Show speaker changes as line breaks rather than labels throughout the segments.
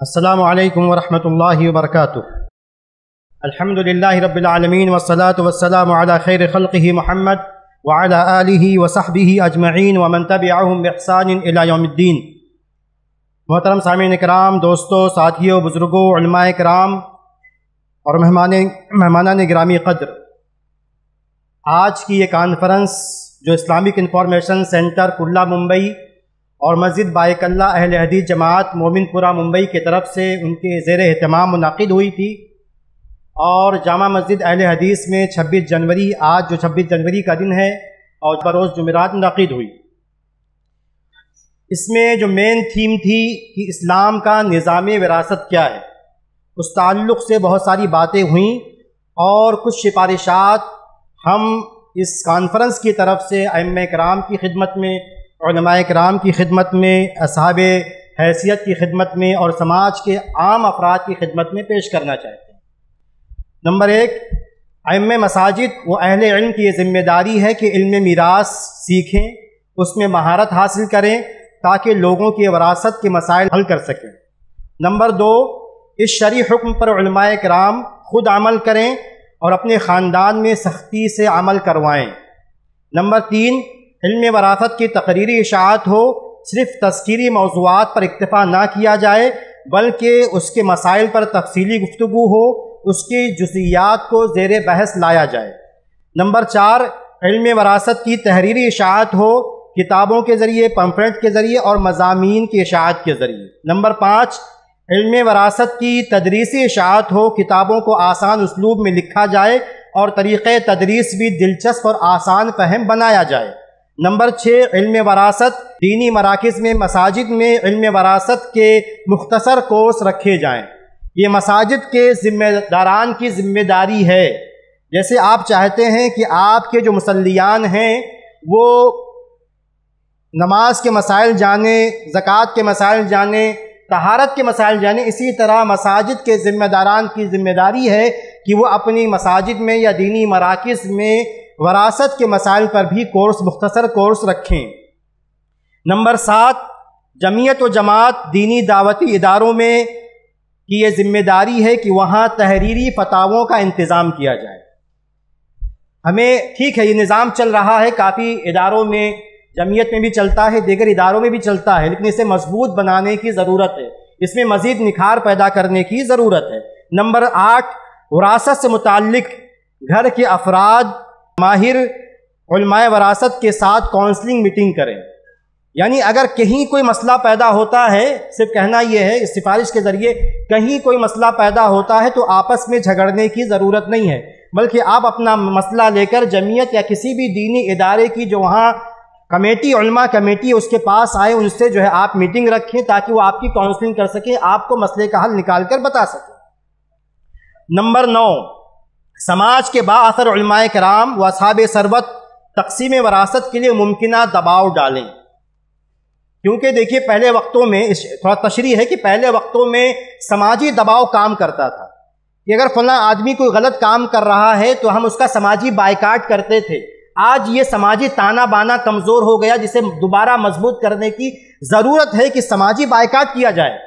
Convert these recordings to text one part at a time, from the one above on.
असलकम वरहमल वबरक अल्हम्दुलिल्लाह रब्बिल आलमीन वस्सलातु वस्सलामु अला खैर खल्क़िही मुहम्मद व अला आलिहि व सहबिहि अजमईन व मन तबिअहुम बिइहसान इला यौमिद्दीन मोहतरम सामीन कराम दोस्तों साथियों बुज़ुर्गों उलमाए कराम और मेहमान मेहमाना ग्रामी कद्र आज की ये कॉन्फ्रेंस जो इस्लामिक इंफॉर्मेशन सेंटर कुल्ला मुंबई और मस्जिद बायकल्ला अहल हदीस जमात मोमिनपुरा मुंबई की तरफ़ से उनके ज़ेर अहतमाम मुनद हुई थी। और जामा मस्जिद अहल हदीस में 26 जनवरी, आज जो 26 जनवरी का दिन है, और बरोज़ जुमेरात मुनद हुई। इसमें जो मेन थीम थी कि इस्लाम का निज़ाम विरासत क्या है, उस ताल्लुक़ से बहुत सारी बातें हुई, और कुछ सिफारिशात हम इस कॉन्फ्रेंस की तरफ़ से अम कराम की खिदमत में कराम की खिदमत में असहाब हैसियत की खिदमत में और समाज के आम अफराद की खिदमत में पेश करना चाहते हैं। नंबर एक अम मसाजिद व अहल इल्म की ये ज़िम्मेदारी है कि इल्म मीरास सीखें, उसमें महारत हासिल करें, ताकि लोगों की वरासत के मसाइल हल कर सकें। नंबर दो, इस शरी हुक्म पर कराम खुद अमल करें और अपने ख़ानदान में सख्ती से अमल करवाएँ। नंबर तीन इल्म वरासत की तकरीरी इशात हो, सिर्फ़ तस्करी मौजूद पर इतफ़ा ना किया जाए, बल्कि उसके मसाइल पर तफसीली गुफ्तु हो, उसकी जजियात को जेर बहस लाया जाए। नंबर चार, इल्म वरासत की तहरीरी इशात हो, किताबों के ज़रिए पम्फलेट के ज़रिए और मजामी की इशात के ज़रिए। नंबर पाँच, इल्म वरासत की तदरीसी इशात हो, किताबों को आसान उसलूब में लिखा जाए और तरीक़ तदरीस भी दिलचस्प और आसान फहम बनाया जाए। नंबर छः इल्म वरासत, दीनी मराकज़ में, मसाजिद में इल्म वरासत के मुख्तसर कोर्स रखे जाएँ। ये मसाजिद के ज़िम्मेदारान की ज़िम्मेदारी है। जैसे आप चाहते हैं कि आपके जो मुसलियान हैं, वो नमाज़ के मसाइल जाने, ज़क़़त के मसाइल जाने, तहारत के मसाइल जाने, इसी तरह मसाजिद के ज़िम्मेदारान की ज़िम्मेदारी है कि वो अपनी मसाजिद में या दीनी मराकज़ में वरासत के मसाइल पर भी कोर्स, मुख्तसर कोर्स रखें। नंबर सात, जमीयत व जमात दीनी दावती इदारों में की ये ज़िम्मेदारी है कि वहाँ तहरीरी फतावों का इंतज़ाम किया जाए। हमें, ठीक है, ये निज़ाम चल रहा है, काफ़ी इदारों में, जमीयत में भी चलता है, दीगर इदारों में भी चलता है, लेकिन इसे मज़बूत बनाने की ज़रूरत है। इसमें मज़ीद निखार पैदा करने की ज़रूरत है। नंबर आठ, वरासत से मुतक घर के अफराद माहिर वरासत के साथ काउंसलिंग मीटिंग करें। यानी अगर कहीं कोई मसला पैदा होता है, सिर्फ़ कहना यह है, इस सिफारिश के ज़रिए कहीं कोई मसला पैदा होता है तो आपस में झगड़ने की ज़रूरत नहीं है, बल्कि आप अपना मसला लेकर जमीयत या किसी भी दीनी इदारे की जो वहाँ कमेटी, उलमा कमेटी उसके पास आए उनसे जो है आप मीटिंग रखें ताकि वो आपकी काउंसलिंग कर सकें, आपको मसले का हल निकाल कर बता सकें। नंबर नौ समाज के बासर कराम व साब सरबत तकसीम वरासत के लिए मुमकिन दबाव डालें। क्योंकि देखिए, पहले वक्तों में इस, थोड़ा तशरी है कि पहले वक्तों में समाजी दबाव काम करता था। कि अगर फला आदमी कोई गलत काम कर रहा है तो हम उसका समाजी बाइकाट करते थे। आज ये समाजी ताना बाना कमज़ोर हो गया, जिसे दोबारा मज़बूत करने की ज़रूरत है कि समाजी बाइकाट किया जाए।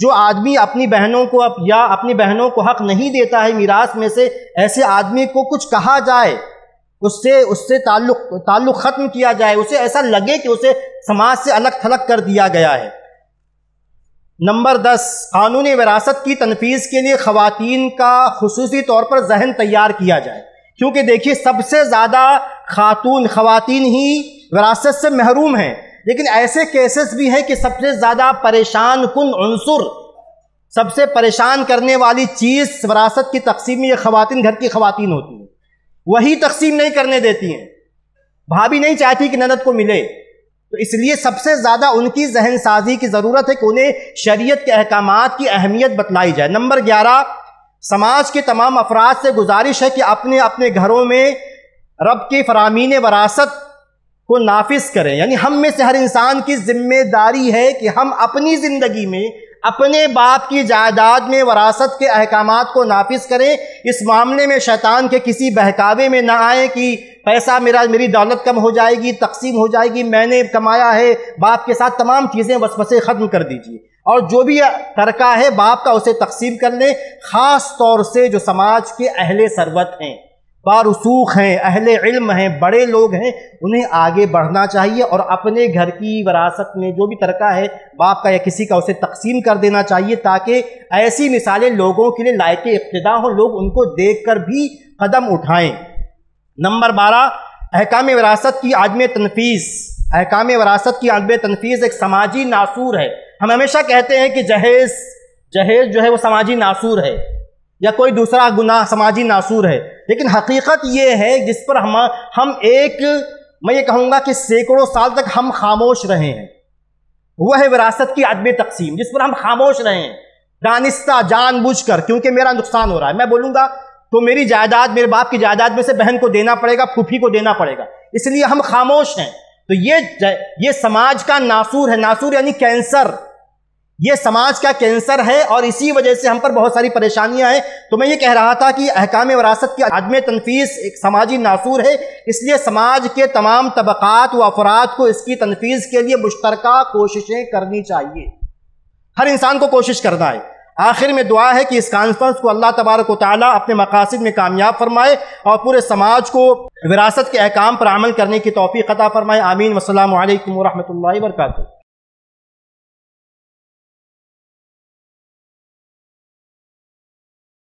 जो आदमी अपनी बहनों को अब या अपनी बहनों को हक नहीं देता है मीरास में से, ऐसे आदमी को कुछ कहा जाए, उससे उससे ताल्लुक ताल्लुक ख़त्म किया जाए, उसे ऐसा लगे कि उसे समाज से अलग थलग कर दिया गया है। नंबर दस, कानूनी विरासत की तनफीज़ के लिए ख़वातीन का खसूसी तौर पर जहन तैयार किया जाए। क्योंकि देखिए, सबसे ज़्यादा खातून, ख़वातीन ही विरासत से महरूम हैं। लेकिन ऐसे केसेस भी हैं कि सबसे ज़्यादा परेशान कन अंसुर सबसे परेशान करने वाली चीज़ वरासत की तकसीम में ये खातन घर की खातन होती हैं। वही तकसीम नहीं करने देती हैं। भाभी नहीं चाहती कि ननद को मिले। तो इसलिए सबसे ज़्यादा उनकी जहन साजी की ज़रूरत है कि उन्हें शरीयत के अहकाम की अहमियत बतलाई जाए। नंबर ग्यारह, समाज के तमाम अफराद से गुजारिश है कि अपने अपने घरों में रब के फरामीन वरासत को नाफिज करें। यानी हम में से हर इंसान की ज़िम्मेदारी है कि हम अपनी ज़िंदगी में, अपने बाप की जायदाद में, वरासत के अहकाम को नाफिज करें। इस मामले में शैतान के किसी बहकावे में ना आए कि पैसा मेरा, मेरी दौलत कम हो जाएगी, तकसीम हो जाएगी, मैंने कमाया है, बाप के साथ तमाम चीज़ें वसवसे ख़त्म कर दीजिए। और जो भी तरका है, बाप का उसे तकसीम कर लें, ख़ास तौर से जो समाज के अहले सरवत हैं। बारसूख हैं, अहले इल्म हैं, बड़े लोग हैं, उन्हें आगे बढ़ना चाहिए और अपने घर की वरासत में जो भी तरका है, बाप का या किसी का उसे तकसीम कर देना चाहिए ताकि ऐसी मिसालें लोगों के लिए लायक इब्तदा हो, लोग उनको देख कर भी कदम उठाएँ। नंबर बारह, अहकाम विरासत की आदम तनफीस। अहकाम विरासत की आदम तनफीस एक समाजी नासूर है। हम हमेशा कहते हैं कि जहेज जहेज जो है वो समाजी नासूर है। या कोई दूसरा गुनाह समाजी नासूर है। लेकिन हकीकत ये है, जिस पर हम हम एक, मैं ये कहूँगा कि सैकड़ों साल तक हम खामोश रहे हैं। वह है विरासत की अदब तकसीम, जिस पर हम खामोश रहे हैं। दानिस्ता, जानबूझकर, क्योंकि मेरा नुकसान हो रहा है। मैं बोलूँगा तो मेरी जायदाद, मेरे बाप की जायदाद में से बहन को देना पड़ेगा, फूफी को देना पड़ेगा। इसलिए हम खामोश हैं। तो ये ये समाज का नासूर है। नासूर यानी कैंसर। ये समाज का कैंसर है और इसी वजह से हम पर बहुत सारी परेशानियाँ हैं। तो मैं ये कह रहा था कि अहकाम वरासत की आदम तनफीस एक समाजी नासूर है, इसलिए समाज के तमाम तबक़ात व अफराद को इसकी तनफीस के लिए मुश्तर कोशिशें करनी चाहिए। हर इंसान को कोशिश करना है। आखिर में दुआ है कि इस कॉन्फ्रेंस को अल्लाह तबारक ताली अपने मकासद में कामयाब फरमाए और पूरे समाज को विरासत के अहकाम पर अमल करने की तोफ़ी ख़ता फरमाए। आमीन। वसलम वरहमल वर्का